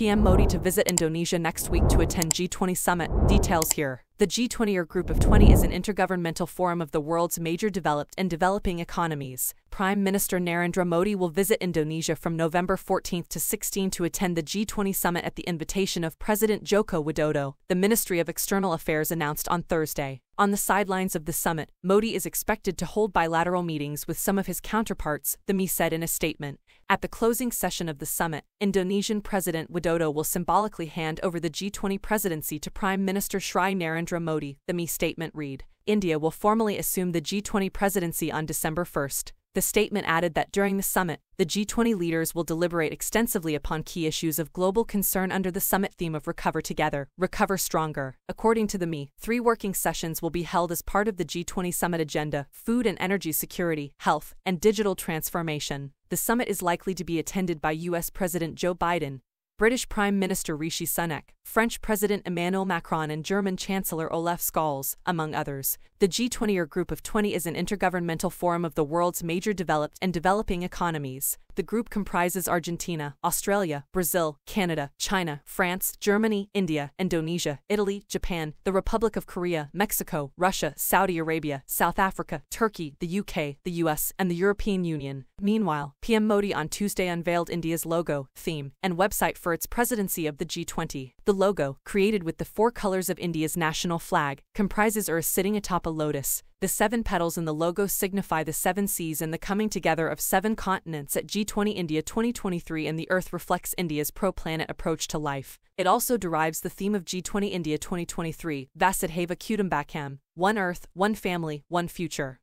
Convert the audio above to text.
PM Modi to visit Indonesia next week to attend G20 summit. Details here. The G20 or Group of 20 is an intergovernmental forum of the world's major developed and developing economies. Prime Minister Narendra Modi will visit Indonesia from November 14 to 16 to attend the G20 summit at the invitation of President Joko Widodo, the Ministry of External Affairs announced on Thursday. On the sidelines of the summit, Modi is expected to hold bilateral meetings with some of his counterparts, the ME said in a statement. At the closing session of the summit, Indonesian President Widodo will symbolically hand over the G20 presidency to Prime Minister Shri Narendra Modi, the ME statement read. India will formally assume the G20 presidency on December 1st. The statement added that during the summit, the G20 leaders will deliberate extensively upon key issues of global concern under the summit theme of Recover Together, Recover Stronger. According to the ME, three working sessions will be held as part of the G20 summit agenda food and energy security, health, and digital transformation. The summit is likely to be attended by U.S. President Joe Biden, British Prime Minister Rishi Sunak, French President Emmanuel Macron, and German Chancellor Olaf Scholz, among others. The G20 or Group of 20 is an intergovernmental forum of the world's major developed and developing economies. The group comprises Argentina, Australia, Brazil, Canada, China, France, Germany, India, Indonesia, Italy, Japan, the Republic of Korea, Mexico, Russia, Saudi Arabia, South Africa, Turkey, the UK, the US, and the European Union. Meanwhile, PM Modi on Tuesday unveiled India's logo, theme, and website for its presidency of the G20. The logo, created with the four colors of India's national flag, comprises Earth sitting atop a lotus. The seven petals in the logo signify the seven seas and the coming together of seven continents at G20 India 2023, and the Earth reflects India's pro planet approach to life. It also derives the theme of G20 India 2023, Vasudhaiva Kutumbakam, One Earth, One Family, One Future.